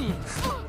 Mm.